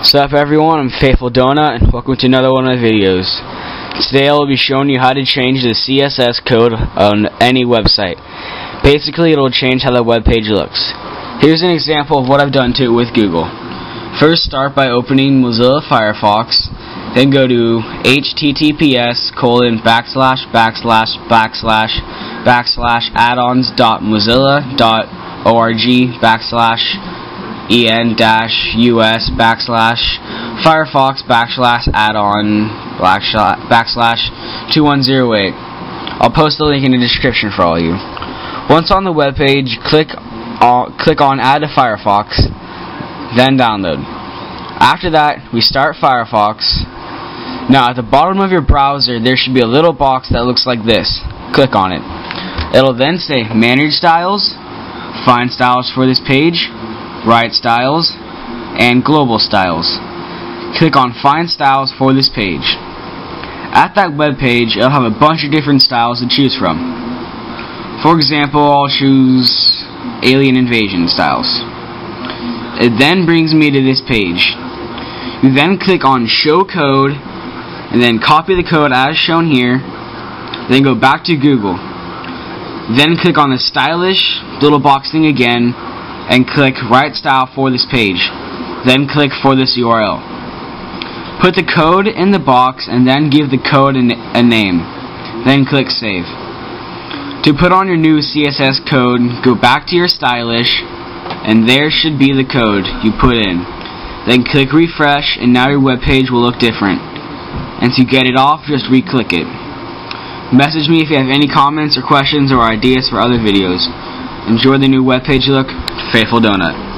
What's up everyone, I'm Fateful Donut and welcome to another one of my videos. Today I will be showing you how to change the CSS code on any website. Basically it will change how the web page looks. Here's an example of what I've done to it with Google. First start by opening Mozilla Firefox, then go to https colon backslash backslash backslash backslash addons dot mozilla dot org backslash en dash us backslash firefox backslash add-on backslash 2108 I'll post the link in the description for all you. Once on the web page click on, click on add to Firefox then download. After that we start Firefox. Now at the bottom of your browser there should be a little box that looks like this. Click on it. It'll then say manage styles. Find styles for this page Write Styles, and Global Styles. Click on Find Styles for this page. At that web page, it'll have a bunch of different styles to choose from. For example, I'll choose Alien Invasion styles. It then brings me to this page. You then click on Show Code, and then copy the code as shown here, then go back to Google. Then click on the stylish little box thing again, and click Write Style for this page. Then click for this URL. Put the code in the box and then give the code a name. Then click Save. To put on your new CSS code, go back to your stylish and there should be the code you put in. Then click refresh and now your web page will look different. And to get it off, just re-click it. Message me if you have any comments or questions or ideas for other videos. Enjoy the new webpage look. Fateful Donut.